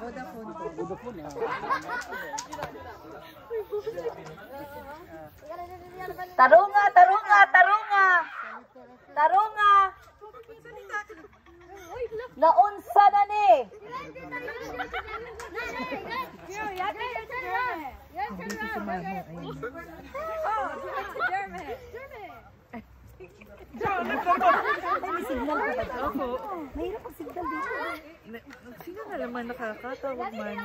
Vodafone po. Vodafone ah. Tarunga, tarunga, tarunga. Tarunga. Naunsa na ni. Hindi si Mamo. Ayun. May signal pa ba ito? Mahirap ang signal dito. Sino na naman nakakatawag man?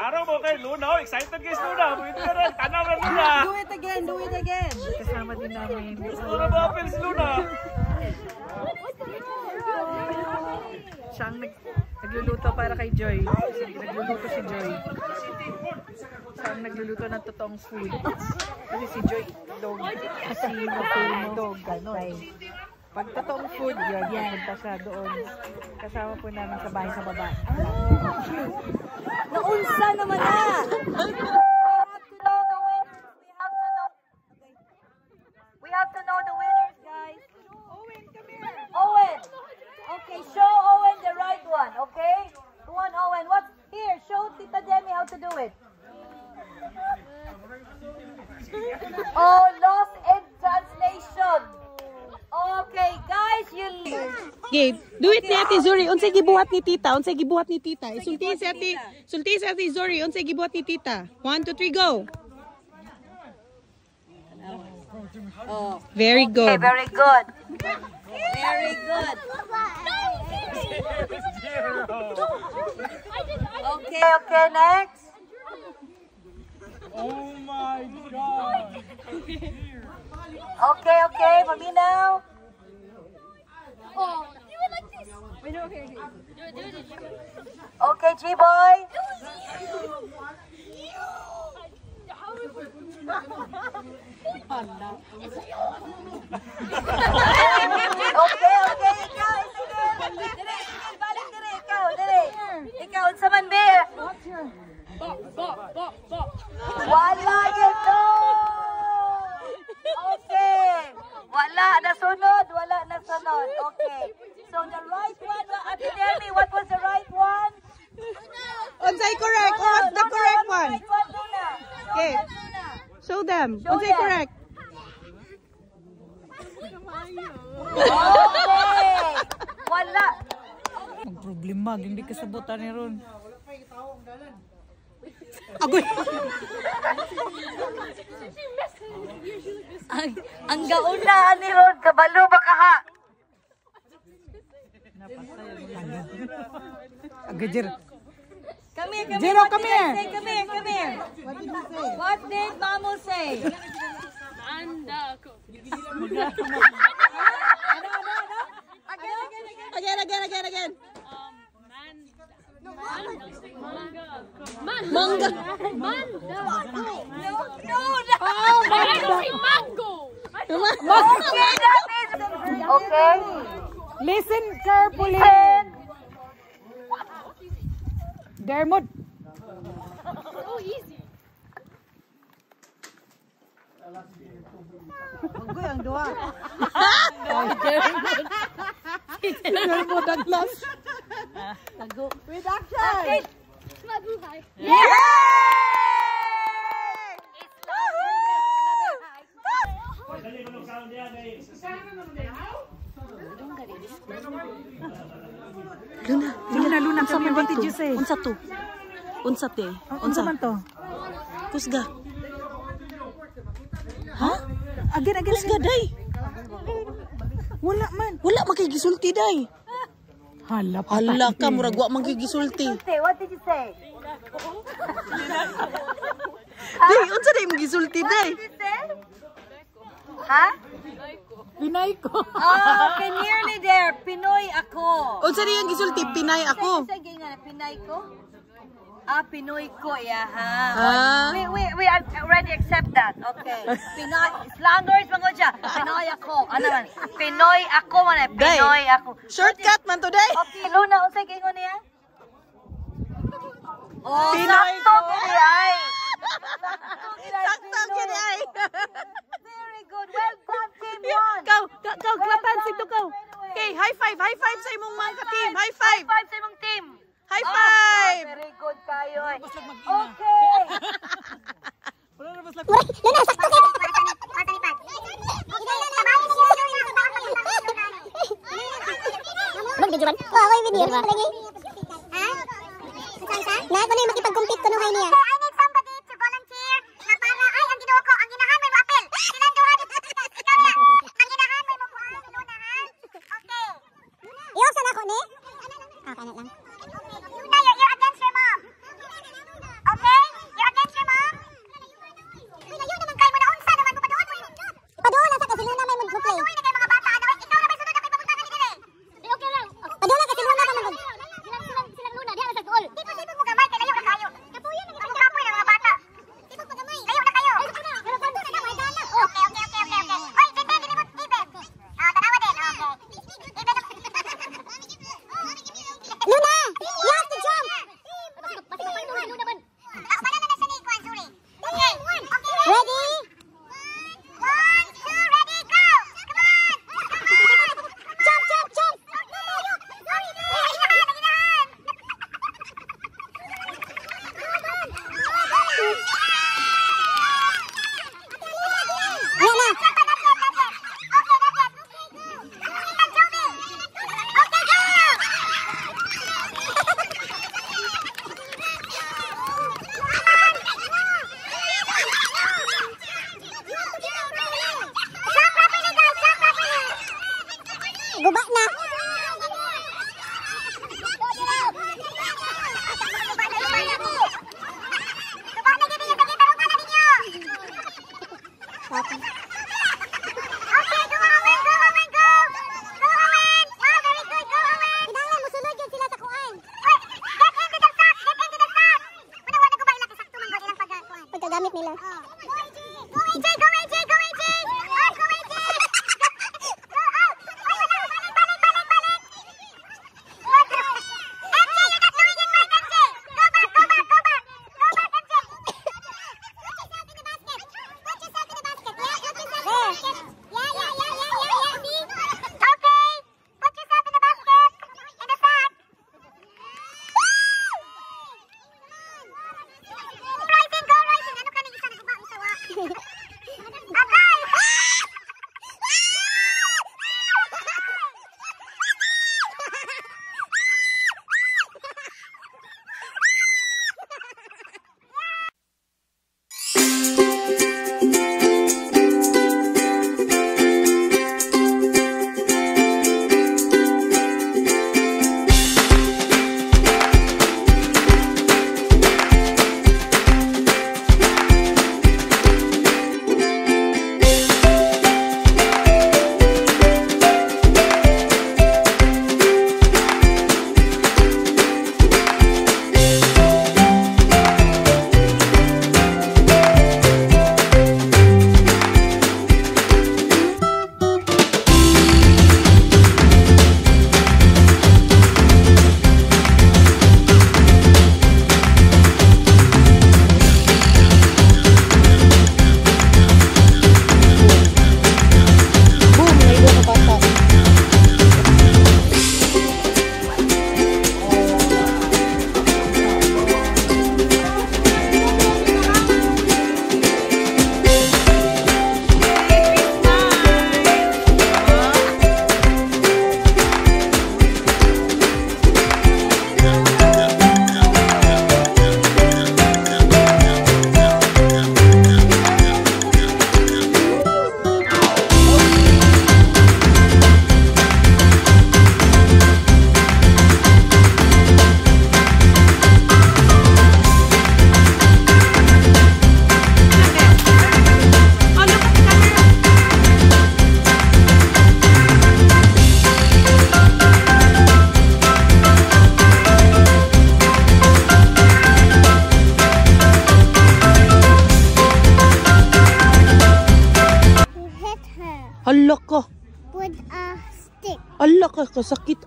Araw mo kay Luna, oh, excited guys Luna. Pwede na rin, tanaw na Luna. Do it again, do it again. Kasama din namin. Luna ba apels Luna? Siya ang nag, nagluluto para kay Joy. Nagluluto si Joy. Siya ang nagluluto ng totoong food. Kasi si Joy, dog. Kasi na dog, gano'n. Pag totoong food, yun, pupunta siya doon. Kasama po namin sa bahay sa baba. Naunsa naman na. We have to know the winners. We have to know the winners, guys. Owen, come here. Owen. Okay, show Owen the right one, okay? On, Owen. What's here? Show Tita Demi how to do it. Oh, lost in translation. Okay, guys, you Okay, do it ni Ate Zuri. Unsay gibuhat ni Tita? Unsay gibuhat ni Tita? Isulti si Ate, sulti si Ate Zuri. Unsay gibuhat ni Tita? One, two, three, go. Very Okay, good. very good. Very good. Okay, okay, next. Oh my God. Okay, okay, paminaw. Okay, G-boy. Okay, okay, ikaw, sige. Dire, sige, balik dire, ikaw, dire. Ikaw, unsa man be? Wala yun, no. Okay. Wala, nasunod, wala, nasunod. Okay. So the right one, Ate Demi, what was the right one? Unsay correct? Luna, What's the correct one? Okay. Show them. Show Unsay correct? Okay. Wala. Ang problema, hindi kasabutan ni Ron. Agoy. Ang, ang gaunaan ni Ron, kabalo ba ka ha? Agajer. Come here, come Jero, here. What come did I here. say? Come here, come here. What did you say? What did Mamo say? Again, again, again, again. Manga. No, no, no. Okay, that is... Okay. Listen carefully. Dermot. So easy. Gue yang doa. Dermot Douglas. With action. Okay. Mabuhay. Yeah. Jose? Unsa to? Unsa te? Unsa man to? Kusga. Ha? Again, again, Kusga again. day. Wala man. Wala makigisulti day. Hala, patay. Hala ka murag wa magigisulti. What did you say? Day, unsa day magisulti day? What did you say? Ha? Pinay ko. Oh, okay, nearly there. Pinoy ako. Unsa day ang gisulti? Pinay ako. Say, nga, Pinay ko? Ah, Pinoy ko, yeah, ha? Ah. We, we, we already accept that. Okay. Pinoy, slangers, mga siya. Pinoy ako. Ano man? Pinoy ako, man. Pinoy ako. Shortcut man to day. Okay, Luna, unsay gingon niya? Oh, Pinoy ko. kini ay. Sakto gini ay. Very good. Well done, team one. Go, go, go. Klatan well sito go. Okay, high five. High five sa imong mga team. High five. High five sa imong team. High five. Oh, very good kayo. Eh. Ay. Oh, toilet lang.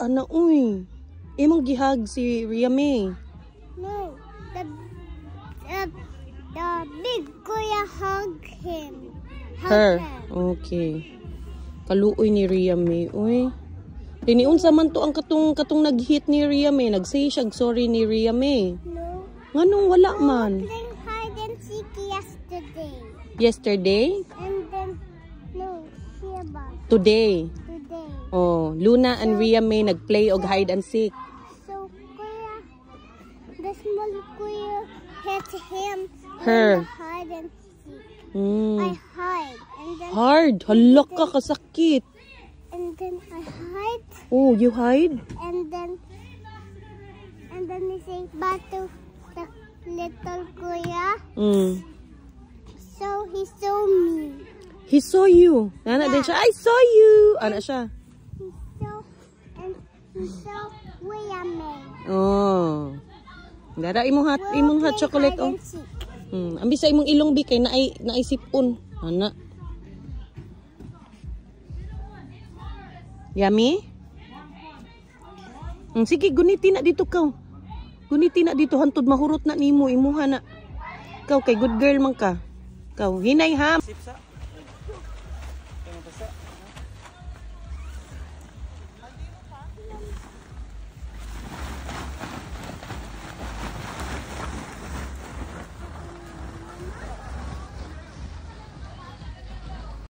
ana uy. Imong gihag si Ria May. No. The, the, the big kuya hug him. Hug her. her. Okay. Kaluoy ni Ria May. Uy. Diniun sa man to ang katong katong nag-hit ni Ria May. Nag-say siya sorry ni Ria May. No. Nganong wala no, man. Playing hide and seek yesterday. Yesterday? And then, no, here ba? Today. Luna and Riam May nag-play og hide and seek. So, Kuya, the small Kuya hit him. Her. Hide and seek. I Hmm. hide. And then, Hard. Hala ka kasakit. and then I hide. Oh, you hide? And then, and then they say, but to the little Kuya. Mm. So, he saw me. He saw you. Nana din siya, I saw you. Ana siya. He saw Kuya May. Oh. Dara imong hot, We'll imong hot chocolate oh. Hmm. Ambi sa imong ilong bi kay naay naay sipon. Ana. Yummy? Mm, sige, guniti na dito ka. Guniti na dito hantod mahurot na nimo imuha na. Ikaw kay good girl man ka. Ikaw hinay ha. Sipsa.